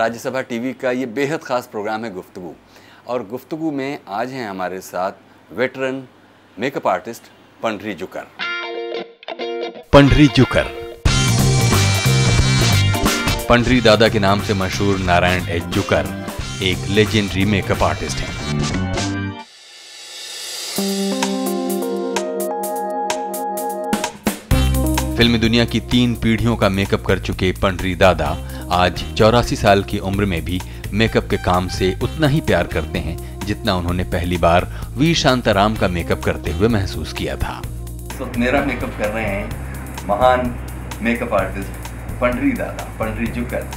Rajya Sabha TV का ये बेहद ख़ास प्रोग्राम है गुफ्तु और गुफ्तु में आज हैं हमारे साथ veteran, makeup artist Pandhari Juker. Pandhari Juker. Pandhari दादा के नाम से मशहूर नारायण एच. जुकर एक लेजेंडरी मेकअप आर्टिस्ट हैं। फिल्मी दुनिया की तीन पीढ़ियों का मेकअप कर चुके पंडरी दादा आज चौरासी साल की उम्र में भी मेकअप के काम से उतना ही प्यार करते हैं जितना उन्होंने पहली बार वी शांताराम का मेकअप करते हुए महसूस किया था। तो मेरा मेकअप कर रहे हैं महान मेकअप आर्टिस्ट पंडरी दादा पंडरी जुकर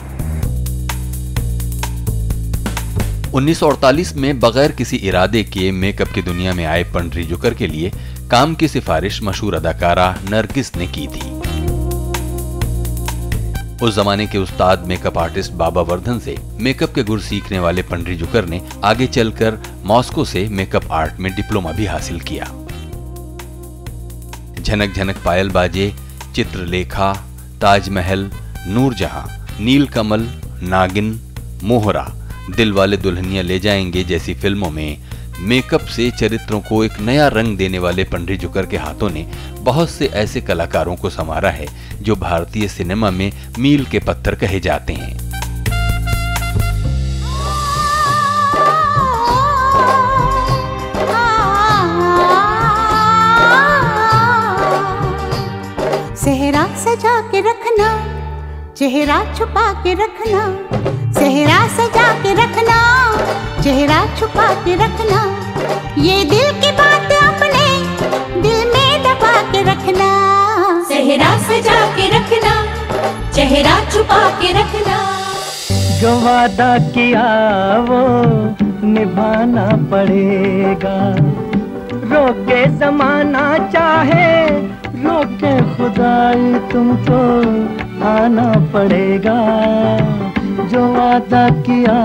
1948 में बगैर किसी इरादे के मेकअप की दुनिया में आए पंडरी जुकर के लिए काम की सिफारिश मशहूर अदाकारा नरगिस ने की थी। उस जमाने के उस्ताद मेकअप आर्टिस्ट बाबा वर्धन से मेकअप के गुर सीखने वाले पंडरी जुकर ने आगे चलकर मॉस्को से मेकअप आर्ट में डिप्लोमा भी हासिल किया। झनक झनक पायल बाजे चित्रलेखा, ताजमहल, नूरजहां, नीलकमल, नागिन, मोहरा, दिल वाले दुल्हनिया ले जाएँगे जैसी फ़िल्मों में मेकअप से चरित्रों को एक नया रंग देने वाले पंडित जुकर के हाथों ने बहुत से ऐसे कलाकारों को संवारा है, जो भारतीय सिनेमा में मील के पत्थर कहे जाते हैं। सेहरा सजा के रखना, चेहरा छुपा के रखना, सेहरा सजा के रखना। चेहरा छुपा के रखना। ये दिल की बात अपने दिल में दबा के रखना। चेहरा सजा के रखना चेहरा छुपा के रखना। जो वादा किया वो निभाना पड़ेगा। रोके जमाना चाहे रोके खुदाई तुमको आना पड़ेगा। जो वादा किया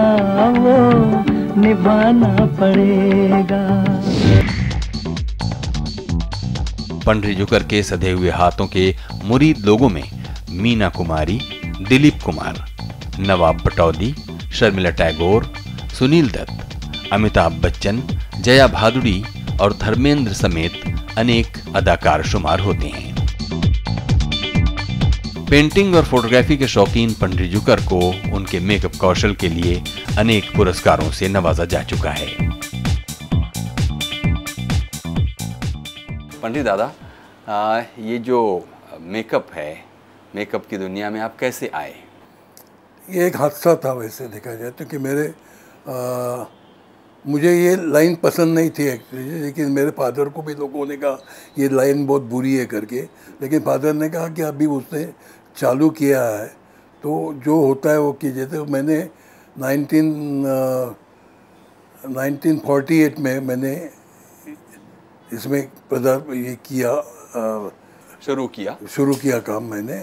वो निभाना पड़ेगा। पंडरी जुकर के सधे हुए हाथों के मुरीद लोगों में मीना कुमारी, दिलीप कुमार, नवाब पटौदी शर्मिला टैगोर, सुनील दत्त, अमिताभ बच्चन, जया भादुड़ी और धर्मेंद्र समेत अनेक अदाकार शुमार होते हैं। पेंटिंग और फोटोग्राफी के शौकीन पंडित जुकर को उनके मेकअप कौशल के लिए अनेक पुरस्कारों से नवाजा जा चुका है। पंडित दादा आ, ये जो मेकअप है मेकअप की दुनिया में आप कैसे आए? ये एक हादसा था वैसे देखा जाए तो कि मेरे आ, मुझे ये लाइन पसंद नहीं थी एक्चुअली लेकिन मेरे फादर को भी लोगों ने कहा ये लाइन बहुत बुरी है करके। लेकिन फादर ने कहा कि अभी उसने चालू किया है। तो जो होता है वो कीजिए तो मैंने 19 1948 में मैंने इसमें पदार्थ ये किया आ, शुरू किया। शुरू किया काम मैंने।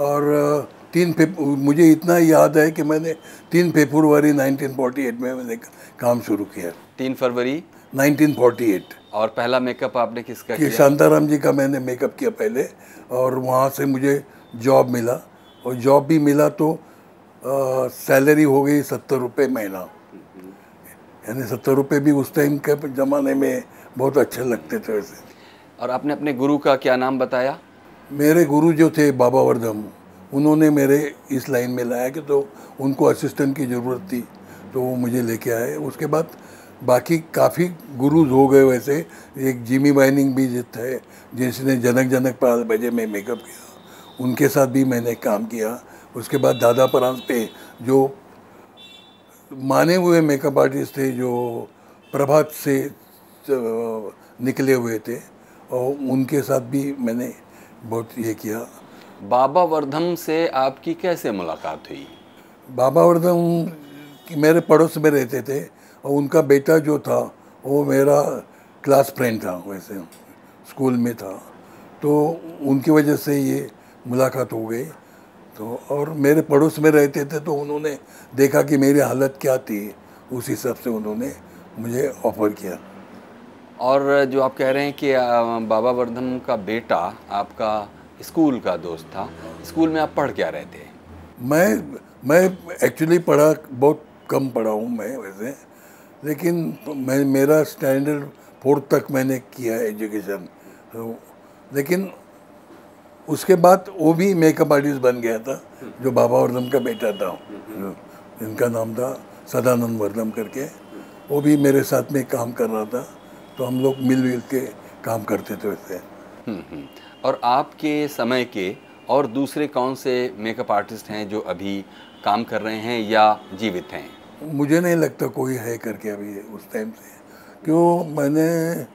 और तीन मुझे इतना याद है कि मैंने तीन फेब्रुवरी 1948 में मैंने काम शुरू किया। तीन फरवरी? 1948 और पहला मेकअप आपने किसका कि किया? शांताराम जी का मैंने मेकअप किया पहले और वहाँ से मुझे जॉब मिला। और जॉब भी मिला तो सैलरी हो गई सत्तर रुपये महीना। यानी सत्तर रुपये भी उस टाइम के ज़माने में बहुत अच्छे लगते थे वैसे। और आपने अपने गुरु का क्या नाम बताया? मेरे गुरु जो थे बाबा वर्धम उन्होंने मेरे इस लाइन में लाया कि तो उनको असिस्टेंट की ज़रूरत थी तो वो मुझे लेके आए। उसके बाद बाकी काफ़ी गुरुज हो गए वैसे। एक जिमी वाइनिंग भी थे जिसने जनक जनक पाल बजे में मेकअप किया। उनके साथ भी मैंने काम किया। उसके बाद दादा परांस पे जो माने हुए मेकअप आर्टिस्ट थे जो प्रभात से निकले हुए थे और उनके साथ भी मैंने बहुत ये किया। बाबा वर्धम से आपकी कैसे मुलाकात हुई? बाबा वर्धम कि मेरे पड़ोस में रहते थे और उनका बेटा जो था वो मेरा क्लास फ्रेंड था वैसे स्कूल में था। तो उनकी वजह से ये मुलाकात हो गई। तो और मेरे पड़ोस में रहते थे तो उन्होंने देखा कि मेरी हालत क्या थी। उस हिसाब से उन्होंने मुझे ऑफ़र किया। और जो आप कह रहे हैं कि बाबा वर्धन का बेटा आपका स्कूल का दोस्त था स्कूल में आप पढ़ क्या रहे थे? मैं मैं एक्चुअली पढ़ा बहुत कम पढ़ा हूँ मैं वैसे। लेकिन मैं मेरा स्टैंडर्ड फोर्थ तक मैंने किया एजुकेशन तो लेकिन उसके बाद वो भी मेकअप आर्टिस्ट बन गया था जो बाबा वर्धम का बेटा था। इनका नाम था सदानंद वर्धम करके। वो भी मेरे साथ में काम कर रहा था तो हम लोग मिल मिल के काम करते थे वैसे। हम्म, हम्म। और आपके समय के और दूसरे कौन से मेकअप आर्टिस्ट हैं जो अभी काम कर रहे हैं या जीवित हैं? मुझे नहीं लगता कोई है करके अभी उस टाइम से। क्यों? मैंने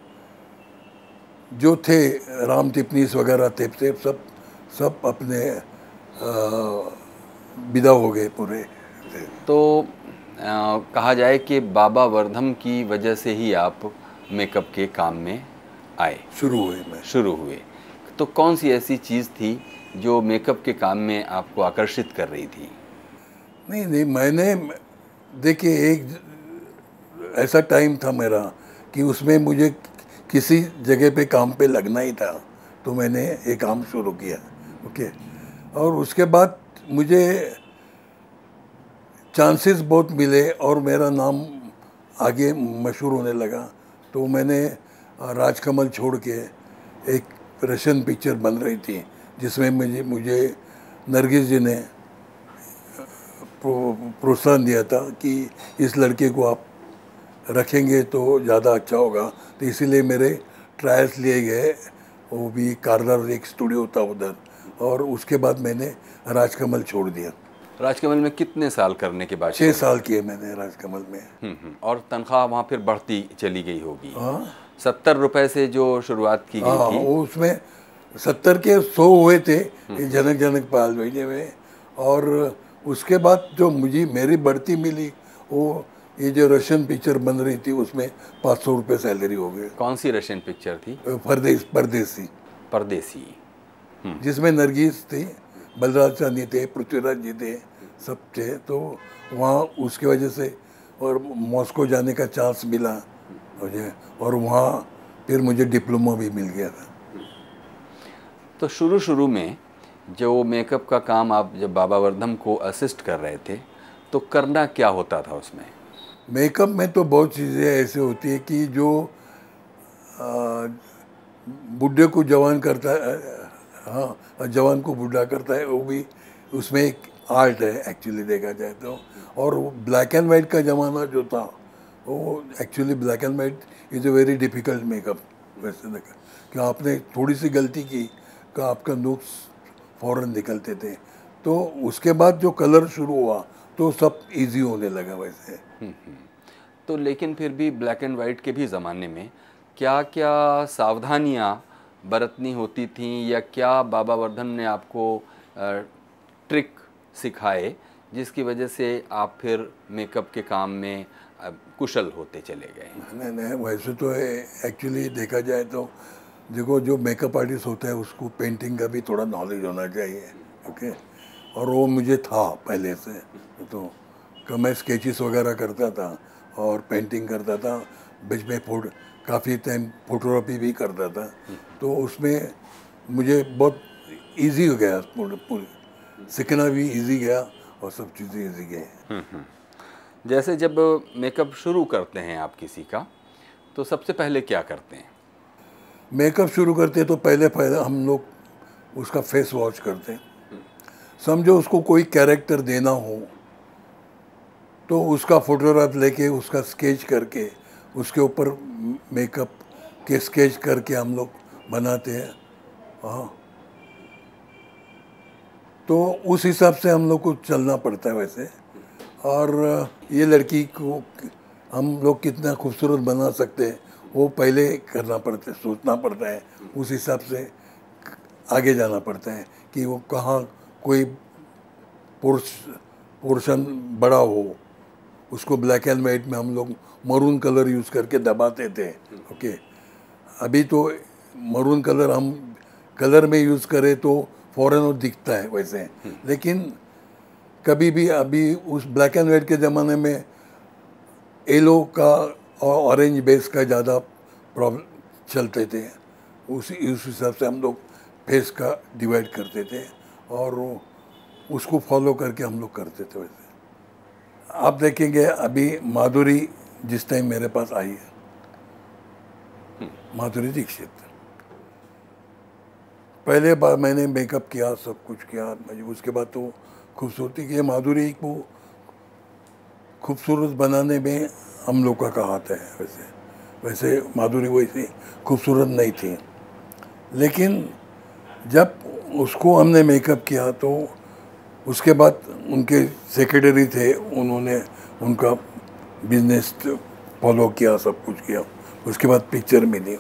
जो थे राम तिपनीस वगैरह थे थे सब सब अपने विदा हो गए पूरे तो आ, कहा जाए कि बाबा वर्धम की वजह से ही आप मेकअप के काम में आए। शुरू हुए मैं। शुरू हुए। तो कौन सी ऐसी चीज़ थी जो मेकअप के काम में आपको आकर्षित कर रही थी? नहीं नहीं मैंने देखिए एक ऐसा टाइम था मेरा कि उसमें मुझे किसी जगह पे काम पे लगना ही था तो मैंने ये काम शुरू किया, ओके। और उसके बाद मुझे चांसेस बहुत मिले और मेरा नाम आगे मशहूर होने लगा तो मैंने राजकमल छोड़ के एक रशियन पिक्चर बन रही थी, जिसमें मुझे मुझे नरगिस जी ने प्रोत्साहन दिया था कि इस लड़के को आप रखेंगे तो ज़्यादा अच्छा होगा। तो इसीलिए मेरे ट्रायल्स लिए गए वो भी कारदार एक स्टूडियो था उधर और उसके बाद मैंने राजकमल छोड़ दिया। राजकमल में कितने साल करने के बाद छः साल किए मैंने राजकमल में। हम्म, हम्म। और तनख्वाह वहाँ फिर बढ़ती चली गई होगी। हाँ। सत्तर रुपए से जो शुरुआत की गई हाँ थी। वो उसमें सत्तर के सौ हुए थे जनक जनक पाल महीने में। और उसके बाद जो मुझे मेरी बढ़ती मिली वो ये जो रशियन पिक्चर बन रही थी उसमें पाँच सौ रुपये सैलरी हो गई कौन सी रशियन पिक्चर थी? परदेश परदेसी परदेसी। जिसमें नरगिस थी बलराज चांदी थे पृथ्वीराज जी थे सब थे तो वहाँ उसकी वजह से और मॉस्को जाने का चांस मिला मुझे और वहाँ फिर मुझे डिप्लोमा भी मिल गया था। तो शुरू शुरू में जो मेकअप का काम आप जब बाबा वर्धम को असिस्ट कर रहे थे तो करना क्या होता था उसमें? मेकअप में तो बहुत चीज़ें ऐसे होती है कि जो बुढ़े को जवान करता है हाँ जवान को बूढ़ा करता है, वो भी उसमें एक आर्ट है एक्चुअली देखा जाए तो। और ब्लैक एंड वाइट का ज़माना जो था, वो actually black and white is a very difficult makeup वैसे देखा। कि आपने थोड़ी सी गलती की, का आपका नुक्स फ़ौरन निकलते थे। तो उसके बाद जो कलर शुरू हुआ तो सब इजी होने लगा वैसे। तो लेकिन फिर भी ब्लैक एंड वाइट के भी ज़माने में क्या क्या सावधानियाँ बरतनी होती थी या क्या बाबा वर्धन ने आपको ट्रिक सिखाए जिसकी वजह से आप फिर मेकअप के काम में कुशल होते चले गए? नहीं नहीं वैसे तो एक्चुअली देखा जाए तो देखो जो मेकअप आर्टिस्ट होता है उसको पेंटिंग का भी थोड़ा नॉलेज होना चाहिए ओके और वो मुझे था पहले से। तो कि मैं स्केचेस वगैरह करता था और पेंटिंग करता था। बीच में फोट काफ़ी टाइम फोटोग्राफी भी करता था। तो उसमें मुझे बहुत इजी हो गया सीखना भी इजी गया और सब चीज़ें इजी गए जैसे जब मेकअप शुरू करते हैं आप किसी का तो सबसे पहले क्या करते हैं? मेकअप शुरू करते हैं तो पहले पहले हम लोग उसका फेस वॉश करते हैं। समझो उसको कोई कैरेक्टर देना हो तो उसका फोटोग्राफ लेके, उसका स्केच करके, उसके ऊपर मेकअप के स्केच करके हम लोग बनाते हैं। हाँ। तो उस हिसाब से हम लोग को चलना पड़ता है वैसे। और ये लड़की को हम लोग कितना खूबसूरत बना सकते हैं, वो पहले करना पड़ता है, सोचना पड़ता है। उस हिसाब से आगे जाना पड़ता है कि वो कहाँ कोई पोर्स पोर्शन बड़ा हो, उसको ब्लैक एंड वाइट में हम लोग मरून कलर यूज़ करके दबाते थे ओके अभी तो मरून कलर हम कलर में यूज़ करें तो फ़ौरन वो दिखता है वैसे। लेकिन कभी भी, अभी उस ब्लैक एंड वाइट के ज़माने में येलो का और ऑरेंज बेस का ज़्यादा प्रॉब्लम चलते थे। उसी, उस हिसाब से हम लोग फेस का डिवाइड करते थे। और उसको फॉलो करके हम लोग करते थे वैसे। आप देखेंगे अभी माधुरी जिस टाइम मेरे पास आई है, माधुरी दीक्षित। पहले बार मैंने मेकअप किया, सब कुछ किया उसके बाद तो खूबसूरती की माधुरी को खूबसूरत बनाने में हम लोग का हाथ है वैसे। वैसे माधुरी वैसे खूबसूरत नहीं थी। लेकिन जब उसको हमने मेकअप किया तो उसके बाद उनके सेक्रेटरी थे, उन्होंने उनका बिज़नेस फॉलो किया, सब कुछ किया। उसके बाद पिक्चर मिली।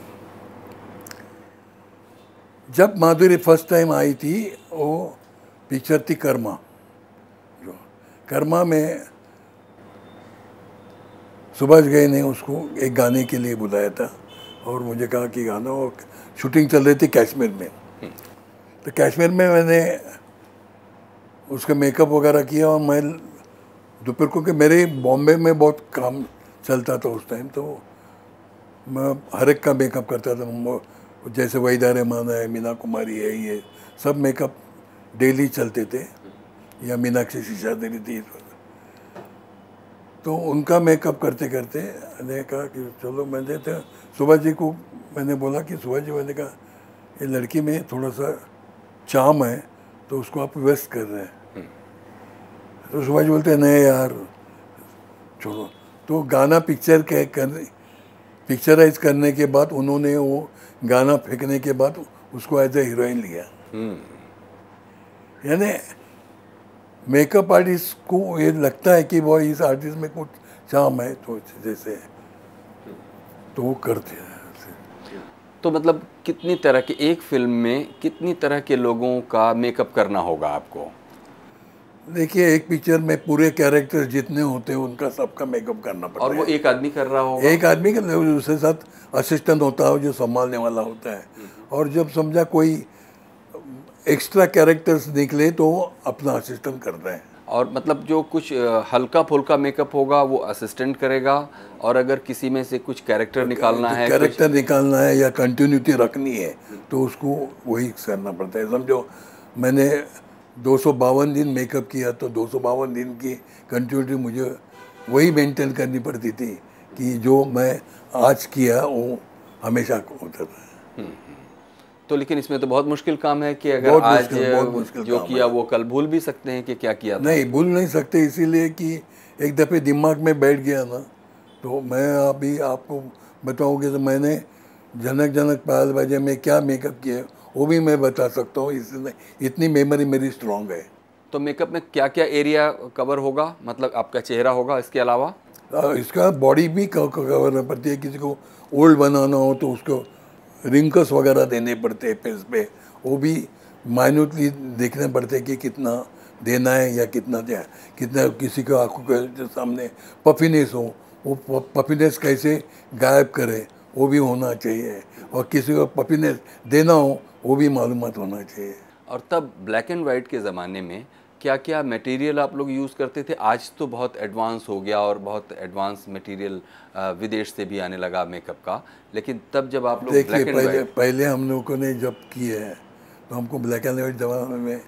जब माधुरी फ़र्स्ट टाइम आई थी, वो पिक्चर थी कर्मा। जो कर्मा में सुभाष गए ने उसको एक गाने के लिए बुलाया था, और मुझे कहा कि गाना और शूटिंग चल रही थी कश्मीर में। तो कश्मीर में मैंने उसका मेकअप वगैरह किया और मैं दोपहर को मेरे बॉम्बे में बहुत काम चलता था उस टाइम तो मैं हर एक का मेकअप करता था। जैसे वहीदा रहमान है, मीना कुमारी है, ये सब मेकअप डेली चलते थे। या मीनाक्षी शीशा देनी थी तो उनका मेकअप करते करते मैंने कहा कि चलो मैंने तो सुबह जी को, मैंने बोला कि सुबह जी, मैंने कहा, ये लड़की में थोड़ा सा चाम है तो उसको आप वेस्ट कर रहे हैं। तो सुभाष बोलते हैं नहीं यार छोड़ो। तो गाना पिक्चर के कर पिक्चराइज करने के बाद उन्होंने वो गाना फेंकने के बाद उसको एज ए हीरोइन लिया। यानी मेकअप आर्टिस्ट को ये लगता है कि वो इस आर्टिस्ट में कुछ चाम है तो जैसे। तो वो करते हैं। तो मतलब कितनी तरह के एक फ़िल्म में कितनी तरह के लोगों का मेकअप करना होगा आपको? देखिए एक पिक्चर में पूरे कैरेक्टर जितने होते हैं उनका सबका मेकअप करना पड़ता है और वो एक आदमी कर रहा होगा? एक आदमी का उसके साथ असिस्टेंट होता है जो संभालने वाला होता है। और जब समझा कोई एक्स्ट्रा कैरेक्टर्स निकले तो अपना असिस्टेंट करता है। और मतलब जो कुछ हल्का फुल्का मेकअप होगा वो असिस्टेंट करेगा। और अगर किसी में से कुछ कैरेक्टर निकालना है कैरेक्टर निकालना है या कंटिन्यूटी रखनी है तो उसको वही करना पड़ता है। समझो मैंने दो सौ बावन दिन मेकअप किया तो दो सौ बावन दिन की कंटिन्यूटी मुझे वही मेंटेन करनी पड़ती थी कि जो मैं आज किया वो हमेशा होता था। हम्म, हम्म। तो लेकिन इसमें तो बहुत मुश्किल काम है कि अगर आज मुश्किल, जो किया वो कल भूल भी सकते हैं कि क्या किया था। नहीं भूल नहीं सकते इसीलिए कि एक दफ़े दिमाग में बैठ गया ना तो मैं अभी आपको बताऊँगी तो मैंने जनक जनक पायल बाजे में क्या मेकअप किया वो भी मैं बता सकता हूँ इसलिए इतनी मेमोरी मेरी स्ट्रांग है। तो मेकअप में क्या क्या एरिया कवर होगा? मतलब आपका चेहरा होगा इसके अलावा? इसका बॉडी भी कवर करना पड़ती है किसी को ओल्ड बनाना हो तो उसको रिंकस वगैरह देने पड़ते हैं फेस पे। वो भी माइन्यूटली देखने पड़ते हैं कि कितना देना है या कितना दिया कितना किसी को आँखों के सामने पफिनेस हो। वो पफिनेस कैसे गायब करे, वो भी होना चाहिए। और किसी को पफिनेस देना हो, वो भी मालूम होना चाहिए। और तब ब्लैक एंड वाइट के ज़माने में क्या क्या मटेरियल आप लोग यूज़ करते थे? आज तो बहुत एडवांस हो गया और बहुत एडवांस मटेरियल विदेश से भी आने लगा मेकअप का। लेकिन तब जब आप लोग देखिए पहले पहले हम लोगों ने जब किए हैं तो हमको ब्लैक एंड वाइट जमाने में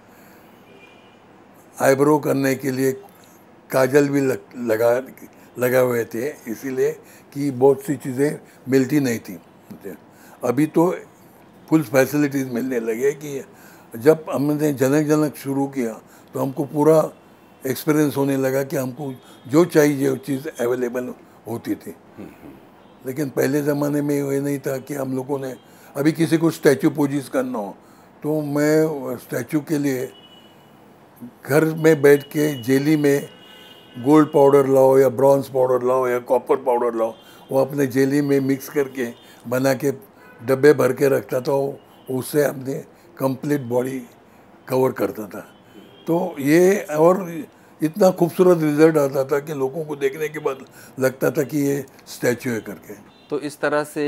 आईब्रो करने के लिए काजल भी लग, लगा लगा हुए थे। इसीलिए कि बहुत सी चीज़ें मिलती नहीं थी अभी तो फुल फैसिलिटीज़ मिलने लगे कि जब हमने जनक जनक शुरू किया तो हमको पूरा एक्सपीरियंस होने लगा कि हमको जो चाहिए वो चीज़ अवेलेबल होती थी। लेकिन पहले ज़माने में ये नहीं था कि हम लोगों ने, अभी किसी को स्टैचू पोजिस करना हो तो मैं स्टैचू के लिए घर में बैठ के जेली में गोल्ड पाउडर लाओ या ब्रॉन्ज पाउडर लाओ या कॉपर पाउडर लाओ, वो अपने जेली में मिक्स करके बना के डब्बे भर के रखता था उससे अपने कंप्लीट बॉडी कवर करता था। तो ये और इतना खूबसूरत रिज़ल्ट आता था कि लोगों को देखने के बाद लगता था कि ये स्टैचू है करके। तो इस तरह से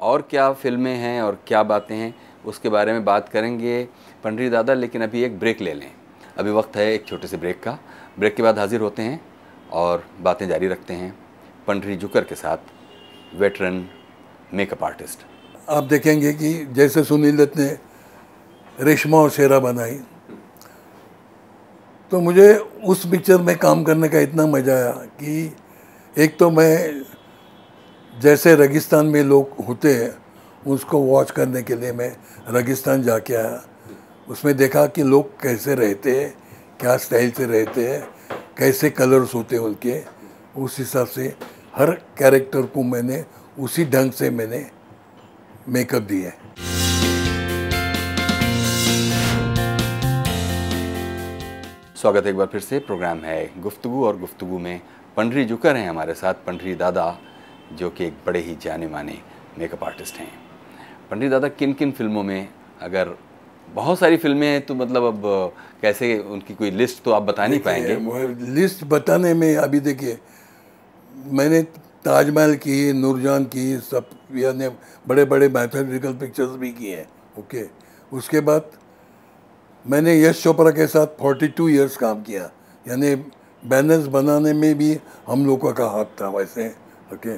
और क्या फ़िल्में हैं और क्या बातें हैं उसके बारे में बात करेंगे पंडरी दादा लेकिन अभी एक ब्रेक ले लें। अभी वक्त है एक छोटे से ब्रेक का। ब्रेक के बाद हाजिर होते हैं और बातें जारी रखते हैं पंडरी जुकर के साथ वेटरन मेकअप आर्टिस्ट आप देखेंगे कि जैसे सुनील दत्त ने रेशमा और शेरा बनाई तो मुझे उस पिक्चर में काम करने का इतना मज़ा आया कि एक तो मैं जैसे रेगिस्तान में लोग होते हैं, उसको वॉच करने के लिए मैं रेगिस्तान जाके आया। उसमें देखा कि लोग कैसे रहते हैं, क्या स्टाइल से रहते हैं, कैसे कलर्स होते हैं उनके। उस हिसाब से हर कैरेक्टर को मैंने उसी ढंग से मैंने मेकअप दिया है। स्वागत है एक बार फिर से। प्रोग्राम है गुफ्तु और गुफ्तगु में पंडरी जुकर हैं हमारे साथ। पंडरी दादा जो कि एक बड़े ही जाने माने मेकअप आर्टिस्ट हैं। पंडरी दादा किन किन फ़िल्मों में अगर बहुत सारी फ़िल्में हैं तो मतलब अब कैसे उनकी कोई लिस्ट तो आप बता नहीं पाएँगे। लिस्ट बताने में अभी देखिए मैंने ताजमहल की नूरजान की सब यानी बड़े बड़े मैथमेटिकल पिक्चर्स भी किए हैं ओके उसके बाद मैंने यश चोपड़ा के साथ 42 इयर्स काम किया। यानी बैनर्स बनाने में भी हम लोगों का हाथ था वैसे ओके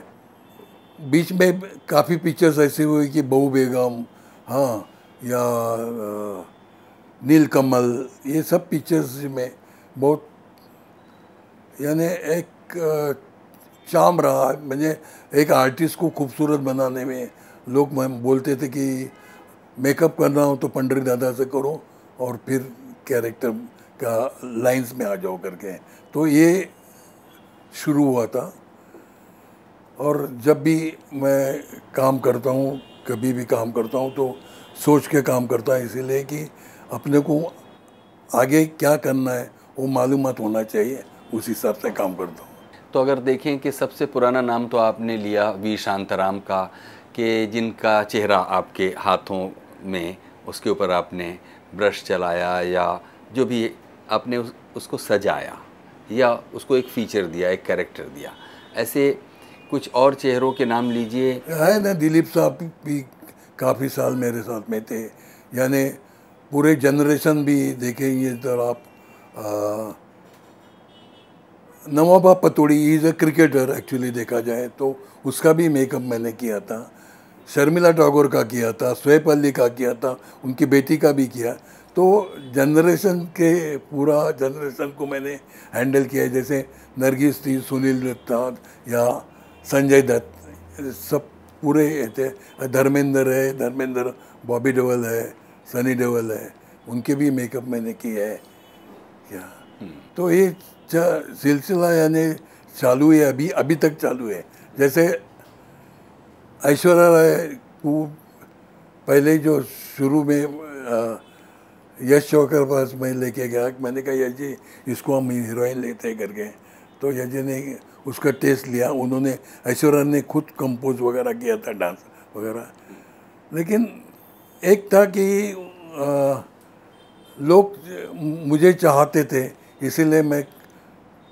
बीच में काफ़ी पिक्चर्स ऐसी हुई कि बहू बेगम हाँ या नीलकमल, ये सब पिक्चर्स में बहुत, यानी एक चाम रहा। मैंने एक आर्टिस्ट को खूबसूरत बनाने में लोग बोलते थे कि मेकअप करना हो तो पंडरी दादा से करो। और फिर कैरेक्टर का लाइंस में आ जाओ करके। तो ये शुरू हुआ था। और जब भी मैं काम करता हूँ, कभी भी काम करता हूँ तो सोच के काम करता हूँ इसीलिए कि अपने को आगे क्या करना है, वो मालूमात होना चाहिए। उस हिसाब से काम करता हूँ। तो अगर देखें कि सबसे पुराना नाम तो आपने लिया वी शांताराम का, कि जिनका चेहरा आपके हाथों में, उसके ऊपर आपने ब्रश चलाया या जो भी आपने उस, उसको सजाया या उसको एक फीचर दिया एक कैरेक्टर दिया। ऐसे कुछ और चेहरों के नाम लीजिए। है ना दिलीप साहब भी काफ़ी साल मेरे साथ में थे। यानी पूरे जनरेशन भी देखेंगे तो आप Nawab Pataudi is a cricketer actually देखा जाए तो उसका भी मेकअप मैंने किया था। शर्मिला टैगोर का किया था स्वेप अली का किया था, उनकी बेटी का भी किया। तो जनरेशन के पूरा जनरेशन को मैंने हैंडल किया है, जैसे नरगिस थी, सुनील दत्ता या संजय दत्त, सब पूरे थे। धर्मेंद्र है, धर्मेंद्र, बॉबी देओल है, सनी देओल है, उनके भी मेकअप मैंने किया है। क्या तो ये सिलसिला यानी चालू है, अभी अभी तक चालू है। जैसे ऐश्वर्या राय को पहले जो शुरू में यश चौकर पास मैं लेके गया। मैंने कहा यश जी इसको हम हीरोइन लेते हैं करके। तो यश जी ने उसका टेस्ट लिया। उन्होंने ऐश्वर्या ने खुद कंपोज वगैरह किया था डांस वगैरह। लेकिन एक था कि अ, लोग मुझे चाहते थे इसीलिए मैं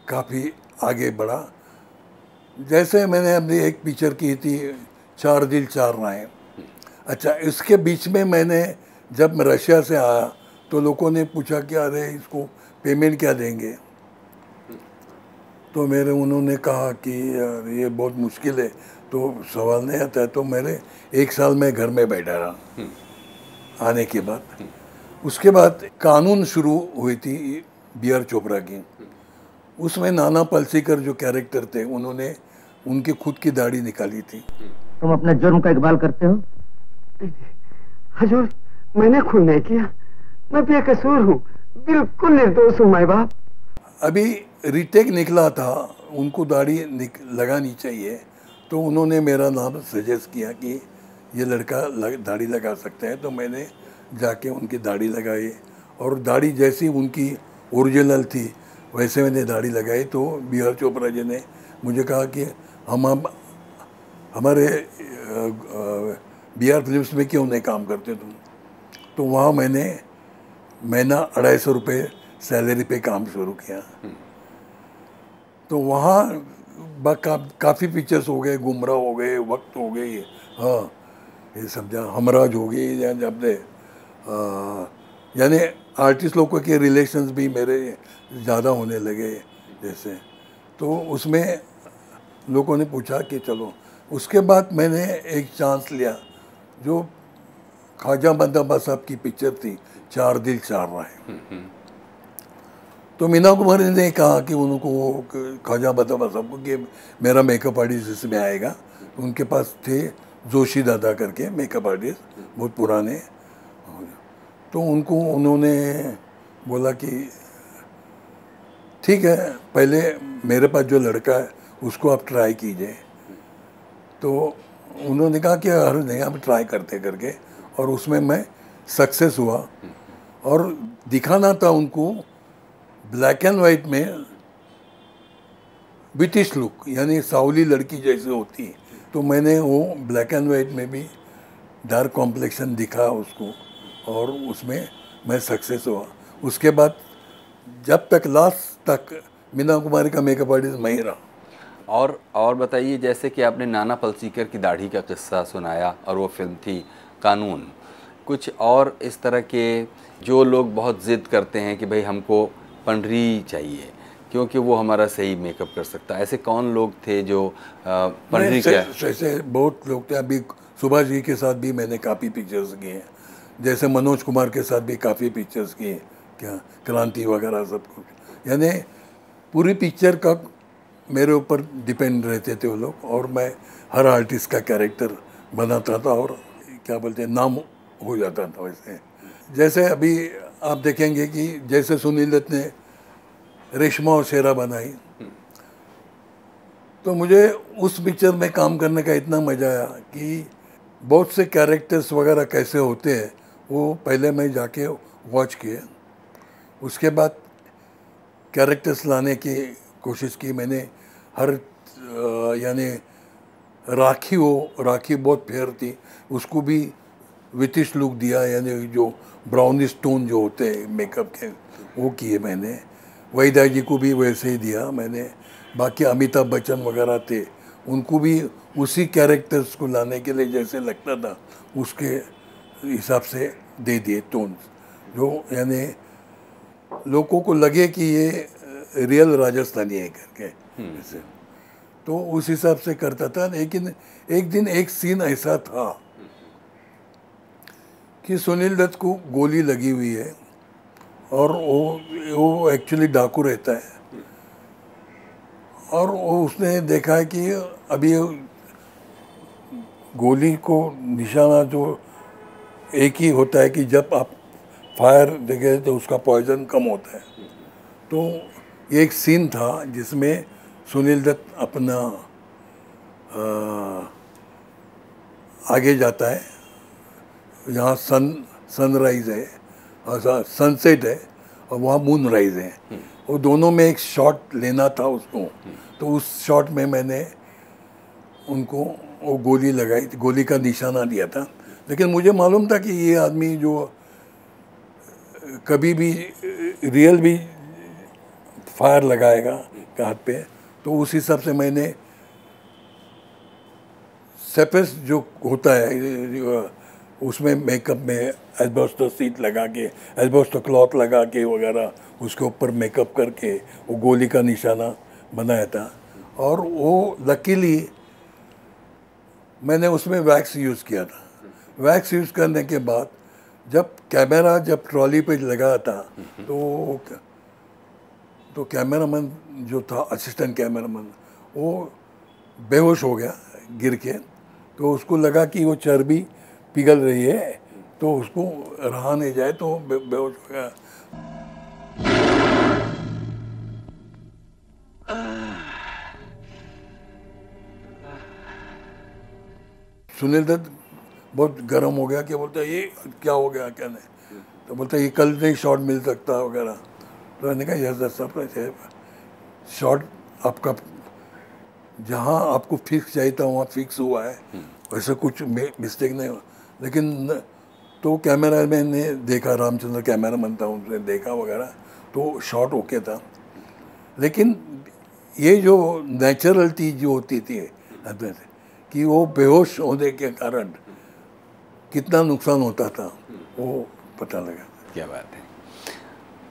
काफ़ी आगे बढ़ा। जैसे मैंने अपनी एक पिक्चर की थी चार दिल, चार राहें। अच्छा इसके बीच में मैंने जब मैं रशिया से आया तो लोगों ने पूछा कि, अरे, इसको पेमेंट क्या देंगे? तो मेरे, उन्होंने कहा कि यार ये बहुत मुश्किल है। तो सवाल नहीं आता है तो मेरे एक साल में घर में बैठा रहा, आने के बाद। उसके बाद कानून शुरू हुई थी बी आर चोपड़ा की। उसमें नाना पलसीकर जो कैरेक्टर थे, उन्होंने उनकी खुद की दाढ़ी निकाली थी। तुम अपने जुर्म का इकबाल करते हो? हजूर मैंने खून नहीं किया। मैं बेकसूर हूँ। बिल्कुल निर्दोष हूँ माई बाप। अभी रिटेक निकला था। उनको दाढ़ी लगानी चाहिए। तो उन्होंने मेरा नाम सजेस्ट किया कि ये लड़का लग, दाढ़ी लगा सकता है। तो मैंने जाके उनकी दाढ़ी लगाई। और दाढ़ी जैसी उनकी ओरिजिनल थी वैसे मैंने दाढ़ी लगाई। तो बी आर चोपड़ा जी ने मुझे कहा कि हम अब हमारे बी आर फ़िल्म में क्यों नहीं काम करते तुम? तो वहाँ मैंने महीना अढ़ाई सौ रुपये सैलरी पे काम शुरू किया। तो वहाँ का, काफ़ी पिक्चर्स हो गए गुमराह हो गए वक्त हो गई हाँ ये सब जहाँ हमराज हो गई या जब ने यानी आर्टिस्ट लोगों के रिलेशंस भी मेरे ज़्यादा होने लगे जैसे। तो उसमें लोगों ने पूछा कि चलो उसके बाद मैंने एक चांस लिया जो ख्वाजा बंदाबा साहब की पिक्चर थी चार दिल चार राहें। तो मीना कुमारी ने कहा कि उनको ख्वाजा ख्वाजा साहब को कि मेरा मेकअप आर्टिस्ट इसमें आएगा। उनके पास थे जोशी दादा करके मेकअप आर्टिस्ट बहुत पुराने। तो उनको उन्होंने बोला कि ठीक है पहले मेरे पास जो लड़का है उसको आप ट्राई कीजिए। तो उन्होंने कहा कि हर नहीं आप ट्राई करते करके, और उसमें मैं सक्सेस हुआ। और दिखाना था उनको ब्लैक एंड वाइट में ब्रिटिश लुक यानी सावली लड़की जैसे होती। है तो मैंने वो ब्लैक एंड वाइट में भी डार्क कॉम्प्लेक्शन दिखा उसको, और उसमें मैं सक्सेस हुआ। उसके बाद जब तक लास्ट तक मीना कुमारी का मेकअप आर्टिस्ट मैं रहा। और और बताइए जैसे कि आपने नाना पलसीकर की दाढ़ी का किस्सा सुनाया और वो फ़िल्म थी कानून। कुछ और इस तरह के जो लोग बहुत ज़िद करते हैं कि भाई हमको पंडरी चाहिए क्योंकि वो हमारा सही मेकअप कर सकता। है ऐसे कौन लोग थे जो पंडरी क्या ऐसे बहुत लोग थे। अभी सुभाष जी के साथ भी मैंने काफ़ी पिक्चर्स किए हैं। जैसे मनोज कुमार के साथ भी काफ़ी पिक्चर्स किए क्या क्रांति वगैरह सब कुछ यानी पूरी पिक्चर का मेरे ऊपर डिपेंड रहते थे वो लोग और मैं हर आर्टिस्ट का कैरेक्टर बनाता था और क्या बोलते हैं, नाम हो जाता था वैसे। जैसे अभी आप देखेंगे कि जैसे सुनील दत्त ने रेशमा और शेरा बनाई तो मुझे उस पिक्चर में काम करने का इतना मज़ा आया कि बहुत से कैरेक्टर्स वगैरह कैसे होते हैं, वो पहले मैं जाके वॉच किए। उसके बाद कैरेक्टर्स लाने की कोशिश की मैंने हर यानी राखी हो राखी बहुत फेयर थी। उसको भी विटिश लुक दिया, यानी जो ब्राउनिश टोन जो होते हैं मेकअप के, वो किए मैंने। वहीदा जी को भी वैसे ही दिया मैंने। बाकी अमिताभ बच्चन वगैरह थे, उनको भी उसी कैरेक्टर्स को लाने के लिए जैसे लगता था, उसके हिसाब से दे दिए टोन जो, यानी लोगों को लगे कि ये रियल राजस्थानी है करके। ऐसे तो उस हिसाब से करता था, लेकिन एक दिन एक सीन ऐसा था कि सुनील दत्त को गोली लगी हुई है और वो वो एक्चुअली डाकू रहता है। और वो उसने देखा है कि अभी गोली को निशाना जो एक ही होता है कि जब आप फायर देखे तो उसका पॉइजन कम होता है। तो एक सीन था जिसमें सुनील दत्त अपना आगे जाता है। जहाँ सन सनराइज है, और सनसेट है, और वहाँ मून राइज है। वो दोनों में एक शॉट लेना था उसको। तो उस शॉट में मैंने उनको, वो गोली लगाई, गोली का निशाना दिया था। लेकिन मुझे मालूम था कि ये आदमी जो, कभी भी, रियल भी फायर लगाएगा हाथ पे तो उस हिसाब से मैंने सेपेस जो होता है, उसमें मेकअप में एल्बोस्टर सीट लगा के एल्बोस्टर क्लॉथ लगा के वगैरह, उसके ऊपर मेकअप करके वो गोली का निशाना बनाया था। और वो लकीली मैंने उसमें वैक्स यूज़ किया था। वैक्स यूज़ करने के बाद जब कैमरा जब ट्रॉली पे लगा था तो तो कैमरामैन जो था असिस्टेंट कैमरामैन वो बेहोश हो गया गिर के। तो उसको लगा कि वो चर्बी पिघल रही है तो उसको रहा नहीं जाए तो बेहोश हो गया। सुनील दत्त बहुत गर्म हो गया क्या बोलता ये क्या हो गया, क्या नहीं? तो बोलता ये कल नहीं शॉट मिल सकता वगैरह। तो मैंने कहा यस दस सब शॉट आपका जहाँ आपको फिक्स चाहिए था वहाँ फिक्स हुआ है। वैसे कुछ मिस्टेक नहीं हुआ। लेकिन तो कैमरा मैन ने देखा रामचंद्र कैमरा मैन था उसने देखा वगैरह तो शॉट ओके था। लेकिन ये जो नेचुरलिटी जो होती थी कि वो बेहोश होने के कारण कितना नुकसान होता था वो पता लगा। क्या बात है।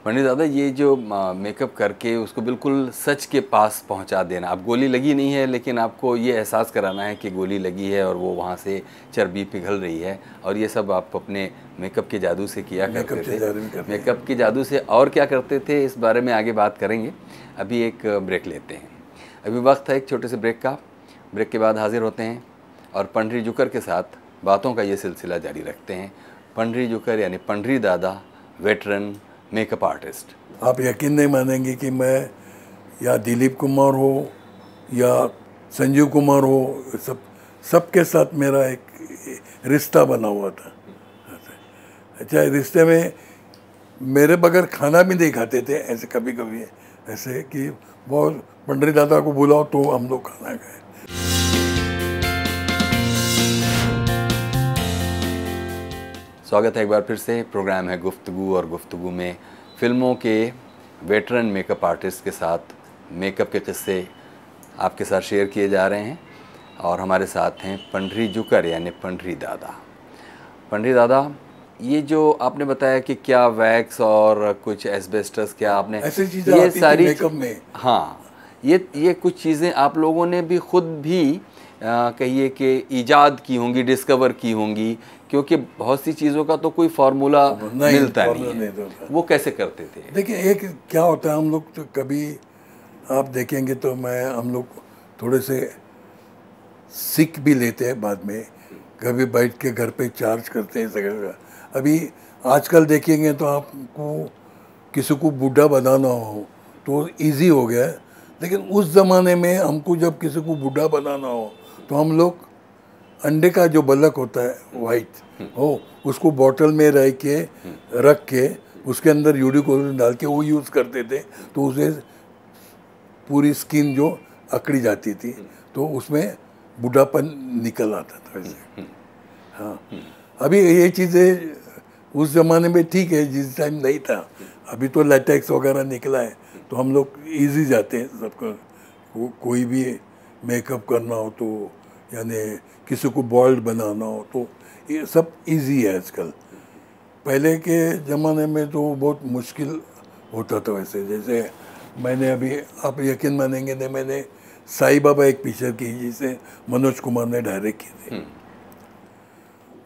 पंडित दादा ये जो मेकअप करके उसको बिल्कुल सच के पास पहुँचा देना। आप गोली लगी नहीं है लेकिन आपको ये एहसास कराना है कि गोली लगी है और वो वहाँ से चर्बी पिघल रही है और ये सब आप अपने मेकअप के जादू से किया करते थे। मेकअप के जादू से और क्या करते थे इस बारे में आगे बात करेंगे। अभी एक ब्रेक लेते हैं। अभी वक्त है एक छोटे से ब्रेक का। ब्रेक के बाद हाजिर होते हैं और पंडरी जुकर के साथ बातों का ये सिलसिला जारी रखते हैं। पंडरी जुकर यानी पंडरी दादा वेटरन मेकअप आर्टिस्ट आप यकीन नहीं मानेंगे कि मैं या दिलीप कुमार हो, या संजीव कुमार हो, सब, सबके साथ मेरा एक रिश्ता बना हुआ था। अच्छा रिश्ते में मेरे बगैर खाना भी नहीं खाते थे, ऐसे कभी कभी ऐसे कि बहुत पंडरी दादा को बुलाओ तो हम लोग खाना खाए। स्वागत है एक बार फिर से। प्रोग्राम है गुफ्तगु और गुफ्तगु में फ़िल्मों के वेटरन मेकअप आर्टिस्ट के साथ। मेकअप के किस्से आपके साथ शेयर किए जा रहे हैं और हमारे साथ हैं पंडरी जुकर यानी पंडरी दादा। पंडरी दादा ये जो आपने बताया कि क्या वैक्स और कुछ एसबेस्टस क्या आपने ऐसी चीज़ें सारी मेकअप में। हाँ ये ये कुछ चीज़ें आप लोगों ने भी खुद भी कहिए कि ईजाद की होंगी डिस्कवर की होंगी। क्योंकि बहुत सी चीज़ों का तो कोई फार्मूला नहीं, मिलता नहीं नहीं है वो कैसे करते थे? देखिए एक क्या होता है हम लोग तो कभी आप देखेंगे तो मैं हम लोग थोड़े से सीख भी लेते हैं बाद में कभी बैठ के घर पे चार्ज करते हैं सगैरा अभी आजकल देखेंगे तो आपको किसी को बूढ़ा बनाना हो तो इजी हो गया है। लेकिन उस ज़माने में हमको जब किसी को बूढ़ा बनाना हो तो हम लोग अंडे का जो बलक होता है वाइट हो उसको बॉटल में रह के रख के उसके अंदर यूडिकोलिन डाल के वो यूज़ करते थे तो उसे पूरी स्किन जो अकड़ी जाती थी तो उसमें बूढ़ापन निकल आता था वैसे हाँ। अभी ये चीज़ें उस ज़माने में ठीक है जिस टाइम नहीं था अभी तो लेटेक्स वगैरह निकला है तो हम लोग इजी जाते हैं सबका को, कोई भी मेकअप करना हो तो यानी किसी को बॉल्ड बनाना हो तो ये सब इजी है आजकल। पहले के ज़माने में तो बहुत मुश्किल होता था वैसे। जैसे मैंने अभी आप यकीन मानेंगे नहीं मैंने साई बाबा एक पिक्चर की जिसे मनोज कुमार ने डायरेक्ट की थी।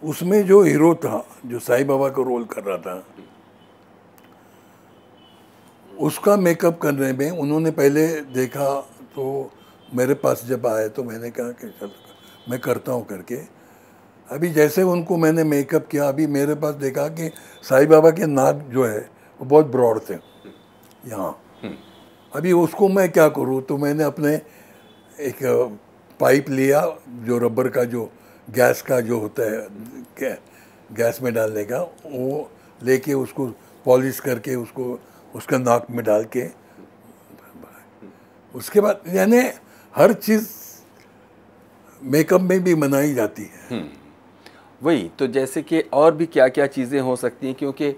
उसमें जो हीरो था जो साई बाबा का रोल कर रहा था उसका मेकअप करने में उन्होंने पहले देखा तो मेरे पास जब आए तो मैंने कहा कि चल मैं करता हूँ करके। अभी जैसे उनको मैंने मेकअप किया, अभी मेरे पास देखा कि साईं बाबा के नाक जो है, वो बहुत ब्रॉड थे। यहाँ। अभी उसको मैं क्या करूँ? तो मैंने अपने एक पाइप लिया, जो रबर का जो गैस का जो होता है गैस में डालने का, वो लेके उसको पॉलिश करके उसको, उसका नाक में डाल के। उसके बाद, यानी हर चीज़ मेकअप में भी मनाई जाती है। वही तो जैसे कि और भी क्या क्या चीज़ें हो सकती हैं, क्योंकि